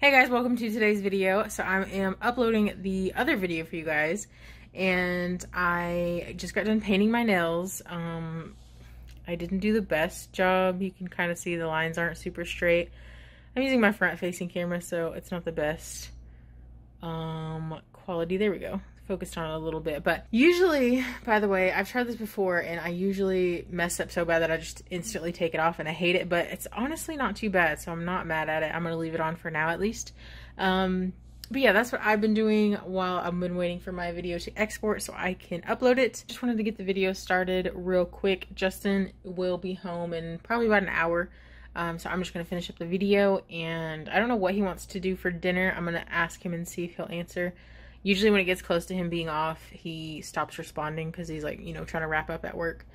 Hey guys, welcome to today's video. So I am uploading the other video for you guys and I just got done painting my nails. Um, I didn't do the best job. You can kind of see the lines aren't super straight. I'm using my front facing camera so it's not the best um, quality. There we go focused on a little bit. But usually, by the way, I've tried this before and I usually mess up so bad that I just instantly take it off and I hate it. But it's honestly not too bad, so I'm not mad at it. I'm going to leave it on for now at least. Um, but yeah, that's what I've been doing while I've been waiting for my video to export so I can upload it. Just wanted to get the video started real quick. Justin will be home in probably about an hour. Um, so I'm just going to finish up the video and I don't know what he wants to do for dinner. I'm going to ask him and see if he'll answer usually when it gets close to him being off, he stops responding because he's like, you know, trying to wrap up at work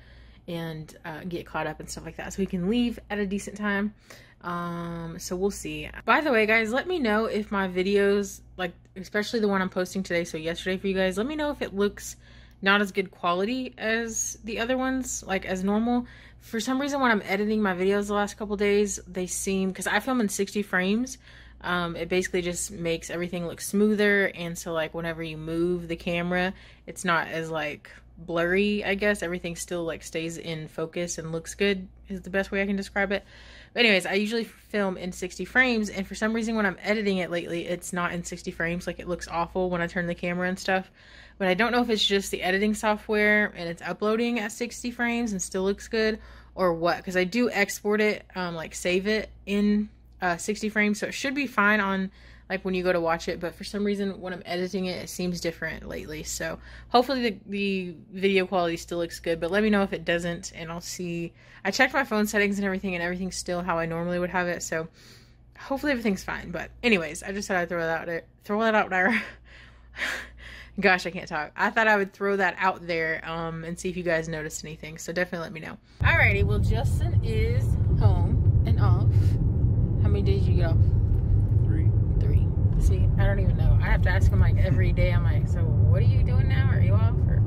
and uh, get caught up and stuff like that. So he can leave at a decent time. Um, so we'll see. By the way, guys, let me know if my videos, like especially the one I'm posting today, so yesterday for you guys, let me know if it looks not as good quality as the other ones, like as normal. For some reason, when I'm editing my videos the last couple days, they seem, because I film in 60 frames, um, it basically just makes everything look smoother and so like whenever you move the camera it's not as like blurry I guess. Everything still like stays in focus and looks good is the best way I can describe it. But anyways I usually film in 60 frames and for some reason when I'm editing it lately it's not in 60 frames. Like it looks awful when I turn the camera and stuff. But I don't know if it's just the editing software and it's uploading at 60 frames and still looks good or what because I do export it um, like save it in uh, 60 frames, so it should be fine on like when you go to watch it, but for some reason when I'm editing it, it seems different lately. So hopefully the, the video quality still looks good, but let me know if it doesn't and I'll see. I checked my phone settings and everything and everything's still how I normally would have it. So hopefully everything's fine. But anyways, I just thought I'd throw that out there. Throw that out there. Gosh, I can't talk. I thought I would throw that out there um, and see if you guys noticed anything. So definitely let me know. Alrighty, well Justin is home and off many days you get off? Three. Three. See, I don't even know. I have to ask him like every day. I'm like, so what are you doing now? Are you off? Or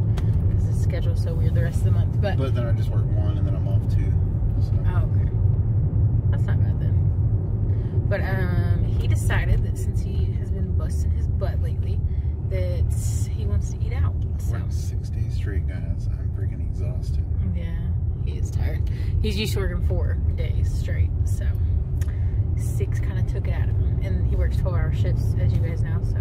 because the schedule's so weird the rest of the month. But but then I just work one and then I'm off two. So. Oh, okay. That's not bad then. But um, he decided that since he has been busting his butt lately, that he wants to eat out. So. six days straight, guys. I'm freaking exhausted. Yeah, he is tired. He's used to working four days straight, so six kind of took it out of him. And he works 12 hour shifts, as you guys know, so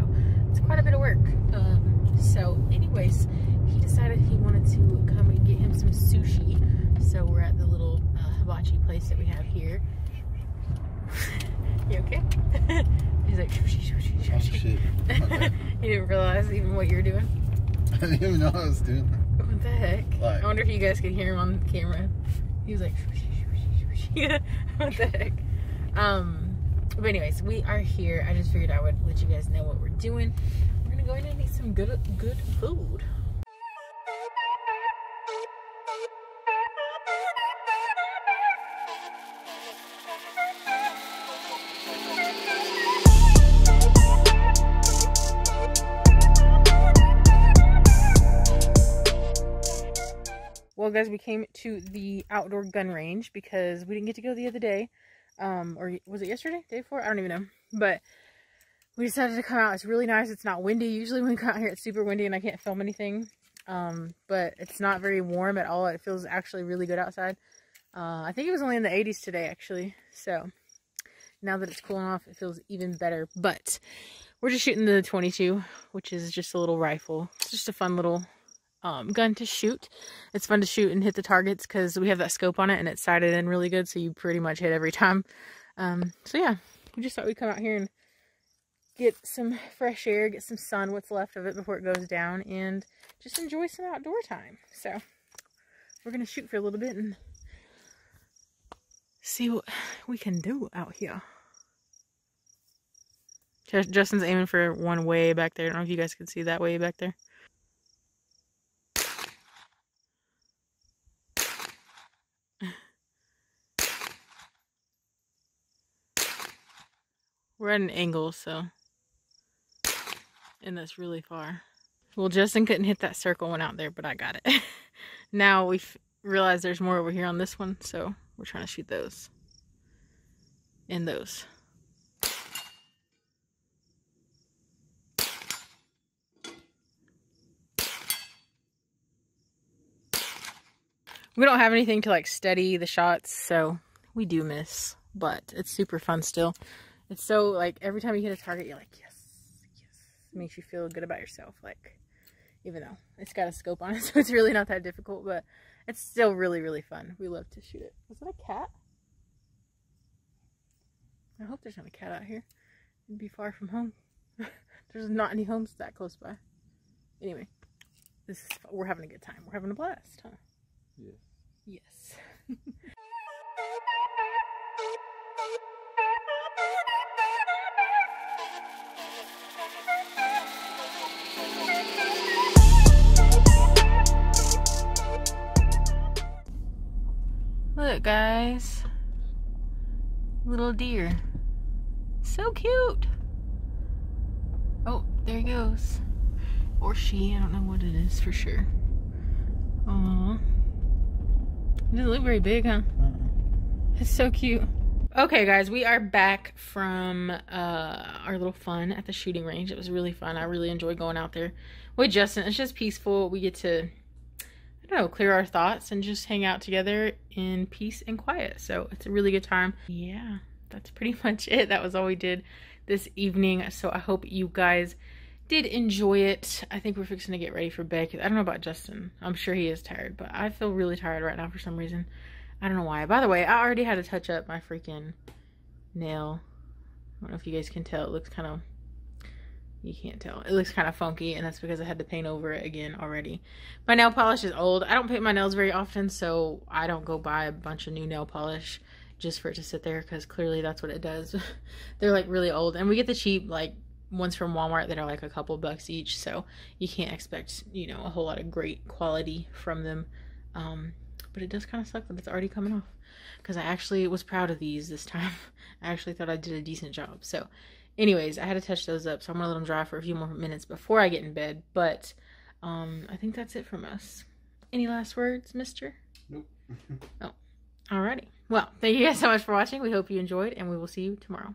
it's quite a bit of work. Um, so, anyways, he decided he wanted to come and get him some sushi. So, we're at the little uh, hibachi place that we have here. you okay? He's like, sushi, sushi, sushi. Oh, he didn't realize even what you're doing. I didn't even know I was doing. What the heck? Like, I wonder if you guys could hear him on camera. He was like, what the heck? Um, but anyways, we are here. I just figured I would let you guys know what we're doing. We're gonna go in and eat some good, good food. Well, guys, we came to the outdoor gun range because we didn't get to go the other day um, or was it yesterday, day before? I don't even know. But we decided to come out. It's really nice. It's not windy. Usually when we come out here, it's super windy and I can't film anything. Um, but it's not very warm at all. It feels actually really good outside. Uh, I think it was only in the 80s today, actually. So now that it's cooling off, it feels even better. But we're just shooting the 22, which is just a little rifle. It's just a fun little um, gun to shoot. It's fun to shoot and hit the targets because we have that scope on it and it's sighted in really good, so you pretty much hit every time. Um, so yeah, we just thought we'd come out here and get some fresh air, get some sun, what's left of it before it goes down, and just enjoy some outdoor time. So we're going to shoot for a little bit and see what we can do out here. Justin's aiming for one way back there. I don't know if you guys can see that way back there. We're at an angle, so. And that's really far. Well, Justin couldn't hit that circle one out there, but I got it. now we realize there's more over here on this one, so we're trying to shoot those. And those. We don't have anything to like steady the shots, so we do miss, but it's super fun still. It's so like every time you hit a target, you're like, yes, yes. It makes you feel good about yourself. Like, even though it's got a scope on it, so it's really not that difficult, but it's still really, really fun. We love to shoot it. Was it a cat? I hope there's not a cat out here. It'd be far from home. there's not any homes that close by. Anyway, this is, we're having a good time. We're having a blast, huh? Yes. Yes. Look, guys. Little deer. So cute. Oh, there he goes. Or she. I don't know what it is for sure. Aww. It doesn't look very big, huh? Uh-uh. It's so cute. Okay, guys, we are back from uh, our little fun at the shooting range. It was really fun. I really enjoy going out there with Justin. It's just peaceful. We get to, know, clear our thoughts and just hang out together in peace and quiet. So it's a really good time. Yeah, that's pretty much it. That was all we did this evening. So I hope you guys did enjoy it. I think we're fixing to get ready for bed. I don't know about Justin. I'm sure he is tired, but I feel really tired right now for some reason. I don't know why. By the way, I already had to touch up my freaking nail. I don't know if you guys can tell. It looks kind of... You can't tell. It looks kind of funky, and that's because I had to paint over it again already. My nail polish is old. I don't paint my nails very often, so I don't go buy a bunch of new nail polish just for it to sit there, because clearly that's what it does. They're, like, really old. And we get the cheap, like, ones from Walmart that are, like, a couple bucks each, so you can't expect, you know, a whole lot of great quality from them. Um, but it does kind of suck that it's already coming off because I actually was proud of these this time. I actually thought I did a decent job. So anyways, I had to touch those up. So I'm to let them dry for a few more minutes before I get in bed. But um, I think that's it from us. Any last words, mister? Nope. oh, alrighty. Well, thank you guys so much for watching. We hope you enjoyed and we will see you tomorrow.